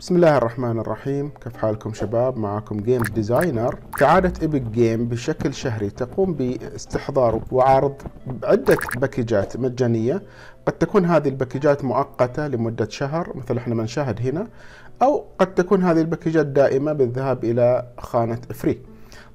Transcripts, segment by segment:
بسم الله الرحمن الرحيم. كيف حالكم شباب؟ معكم Game Designer كعادة Epic Game بشكل شهري تقوم باستحضار وعرض عدة باكجات مجانية. قد تكون هذه الباكجات مؤقتة لمدة شهر مثل إحنا ما نشاهد هنا أو قد تكون هذه الباكجات دائمة بالذهاب إلى خانة free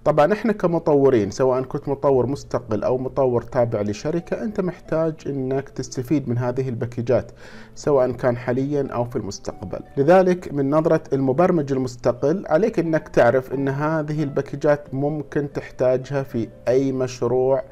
طبعا إحنا كمطورين سواء كنت مطور مستقل أو مطور تابع لشركة أنت محتاج إنك تستفيد من هذه الباكجات سواء كان حاليا أو في المستقبل. لذلك من نظرة المبرمج المستقل عليك إنك تعرف إن هذه الباكجات ممكن تحتاجها في أي مشروع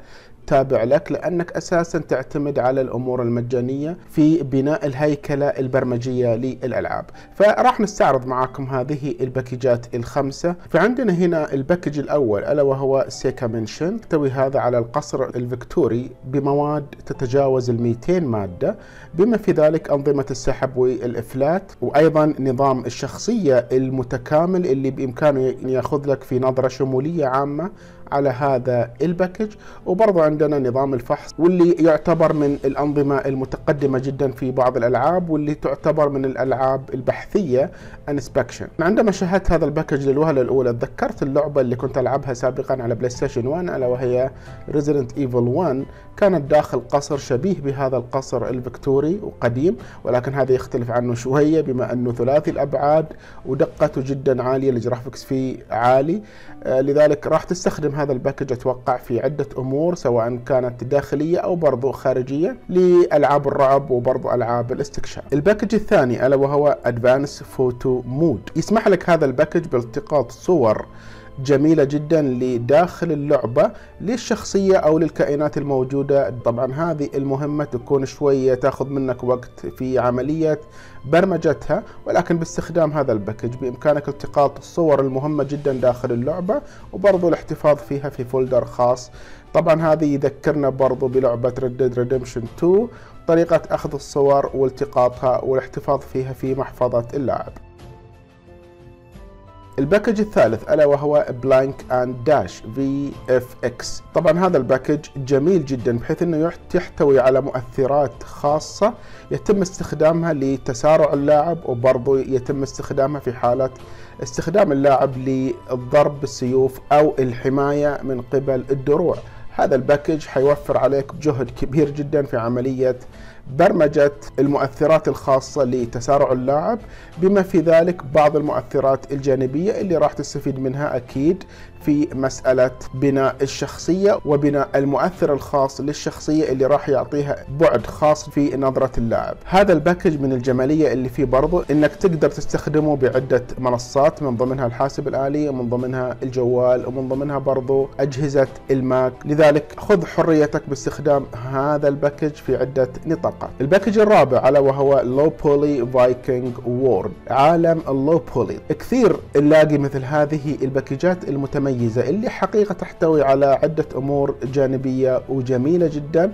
تابع لك لأنك أساسا تعتمد على الأمور المجانية في بناء الهيكلة البرمجية للألعاب. فراح نستعرض معاكم هذه الباكجات الخمسة. فعندنا هنا ال package الأول ألا وهو Sicka Mansion. يحتوي هذا على القصر الفيكتوري بمواد تتجاوز ال 200 مادة. بما في ذلك أنظمة السحب والإفلات وأيضا نظام الشخصية المتكامل اللي بإمكانه يأخذ لك في نظرة شمولية عامة على هذا ال package. وبرضه عندنا نظام الفحص واللي يعتبر من الأنظمة المتقدمة جدا في بعض الألعاب واللي تعتبر من الألعاب البحثية inspection عندما شاهدت هذا ال package للوهلة الأولى تذكرت اللعبة اللي كنت ألعبها سابقا على PlayStation 1 ألا وهي Resident Evil 1 كانت داخل قصر شبيه بهذا القصر الفكتوري وقديم ولكن هذا يختلف عنه شوية بما أنه ثلاثي الأبعاد ودقته جدا عالية ال graphics فيه عالي. آه لذلك راح تستخدم هذا ال package أتوقع في عدة أمور سواء كانت داخلية أو برضو خارجية لألعاب الرعب وبرضو ألعاب الاستكشاف. ال package الثاني ألا وهو Advanced Photo Mode. يسمح لك هذا ال package بالتقاط صور جميلة جدا لداخل اللعبة للشخصية أو للكائنات الموجودة. طبعا هذه المهمة تكون شوية تاخذ منك وقت في عملية برمجتها ولكن باستخدام هذا ال package بإمكانك التقاط الصور المهمة جدا داخل اللعبة وبرضو الاحتفاظ فيها في folder خاص. طبعا هذه يذكرنا برضو بلعبة Red Dead Redemption 2 طريقة أخذ الصور والتقاطها والاحتفاظ فيها في محفظة اللاعب ال package الثالث ألا وهو Blink and Dash VFX طبعا هذا ال package جميل جدا بحيث إنه يحتوي على مؤثرات خاصة يتم استخدامها لتسارع اللاعب وبرضه يتم استخدامها في حاله استخدام اللاعب للضرب بالسيوف أو الحماية من قبل الدروع. هذا ال package حيوفر عليك جهد كبير جدا في عملية برمجة المؤثرات الخاصة لتسارع اللاعب بما في ذلك بعض المؤثرات الجانبية اللي راح تستفيد منها أكيد في مسألة بناء الشخصية وبناء المؤثر الخاص للشخصية اللي راح يعطيها بعد خاص في نظرة اللاعب. هذا ال package من الجمالية اللي فيه برضو إنك تقدر تستخدمه بعدة منصات من ضمنها الحاسب الآلي ومن ضمنها الجوال ومن ضمنها برضو أجهزة ال Mac. لذلك خذ حريتك باستخدام هذا ال package في عدة نطاقات ال package الرابع ألا وهو Low Poly Viking World عالم ال Low Poly كثير نلاقي مثل هذه الباكجات المتميزة متميزة اللي حقيقة تحتوي على عدة أمور جانبية وجميلة جدا.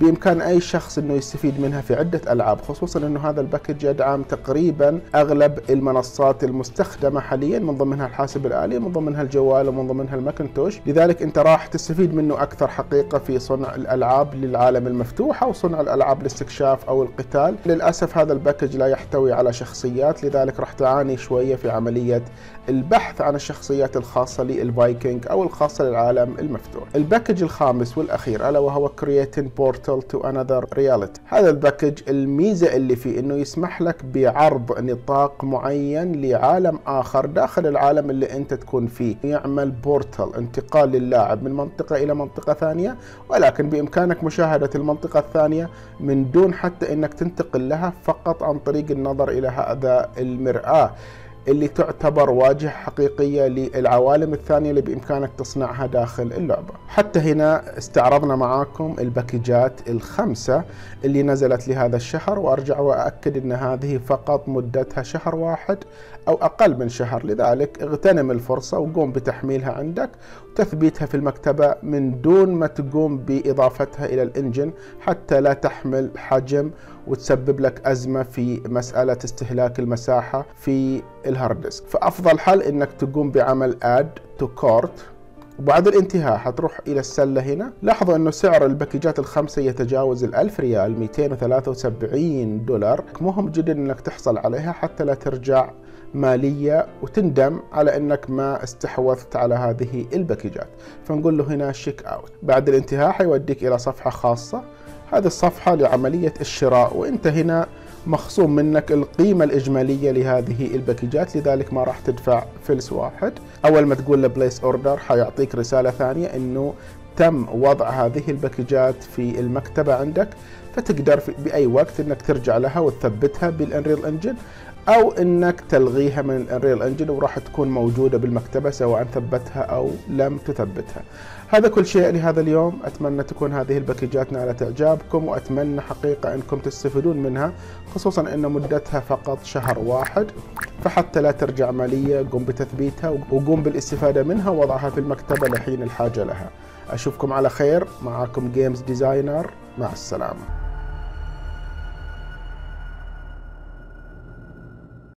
بإمكان أي شخص أنه يستفيد منها في عدة ألعاب خصوصا أنه هذا ال package يدعم تقريبا أغلب المنصات المستخدمة حاليا من ضمنها الحاسب الآلي من ضمنها الجوال ومن ضمنها ال Macintosh. لذلك أنت راح تستفيد منه أكثر حقيقة في صنع الألعاب للعالم المفتوح أو صنع الألعاب الاستكشاف أو القتال. للأسف هذا ال package لا يحتوي على شخصيات لذلك راح تعاني شوية في عملية البحث عن الشخصيات الخاصة للفايكنج أو الخاصة للعالم المفتوح. ال package الخامس والأخير ألا وهو Creating Portal to Another Reality. هذا ال package الميزة اللي فيه أنه يسمح لك بعرض نطاق معين لعالم آخر داخل العالم اللي أنت تكون فيه. يعمل portal انتقال للاعب من منطقة إلى منطقة ثانية ولكن بإمكانك مشاهدة المنطقة الثانية من دون حتى أنك تنتقل لها فقط عن طريق النظر إلى هذا المرآة. اللي تعتبر واجهة حقيقية للعوالم الثانية اللي بإمكانك تصنعها داخل اللعبة. حتى هنا استعرضنا معاكم الباكجات الخمسة اللي نزلت لهذا الشهر وأرجع وأكد أن هذه فقط مدتها شهر واحد أو أقل من شهر. لذلك اغتنم الفرصة وقوم بتحميلها عندك وتثبيتها في المكتبة من دون ما تقوم بإضافتها إلى الإنجن حتى لا تحمل حجم وتسبب لك أزمة في مسألة استهلاك المساحة في ال hard disk فأفضل حل أنك تقوم بعمل add to cart وبعد الانتهاء حتروح إلى السلة هنا. لاحظوا أنه سعر الباكجات الخمسة يتجاوز الألف ريال 273 دولار. مهم جدا أنك تحصل عليها حتى لا ترجع مالية وتندم على أنك ما استحوذت على هذه الباكجات. فنقول له هنا checkout بعد الانتهاء حيوديك إلى صفحة خاصة. هذه الصفحة لعملية الشراء. وإنت هنا مخصوم منك القيمة الإجمالية لهذه الباكجات لذلك ما راح تدفع فلس واحد. أول ما تقول له place order حيعطيك رسالة ثانية أنه تم وضع هذه الباكجات في المكتبة عندك فتقدر بأي وقت أنك ترجع لها وتثبتها بال Unreal Engine. أو إنك تلغيها من ال Unreal Engine وراح تكون موجودة بالمكتبة سواء ثبتها أو لم تثبتها. هذا كل شيء لهذا اليوم، أتمنى تكون هذه الباكجات نالت اعجابكم وأتمنى حقيقة أنكم تستفيدون منها خصوصا إن مدتها فقط شهر واحد فحتى لا ترجع مالية قم بتثبيتها وقوم بالاستفادة منها ووضعها في المكتبة لحين الحاجة لها. أشوفكم على خير معكم Games Designer مع السلامة.